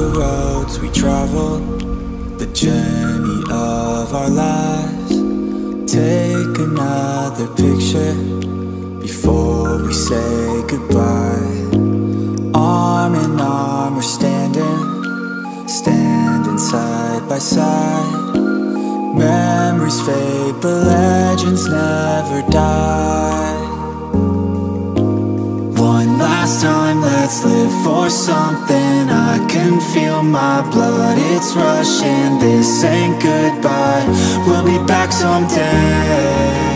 roads we travel, the journey of our lives. Take another picture before we say goodbye. Arm in arm, we're standing, standing side by side. Memories fade, but legends never die. One last time, let's live for something I my blood, it's rushing. This ain't goodbye, we'll be back someday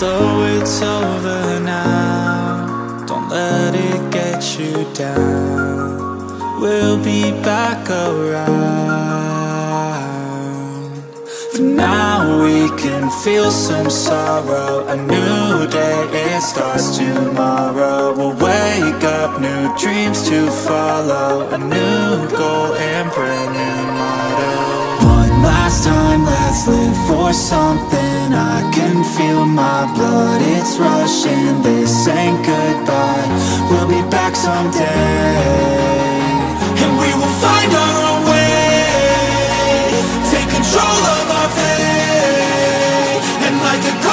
Although it's over now, don't let it get you down. We'll be back around. For now, we can feel some sorrow. A new day, it starts tomorrow. We'll wake up, new dreams to follow. A new goal and brand new motto. One last time, let's live for something I my blood, it's rushing. This ain't goodbye. We'll be back someday. And we will find our way. Take control of our fate. And like a